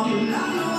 all alone.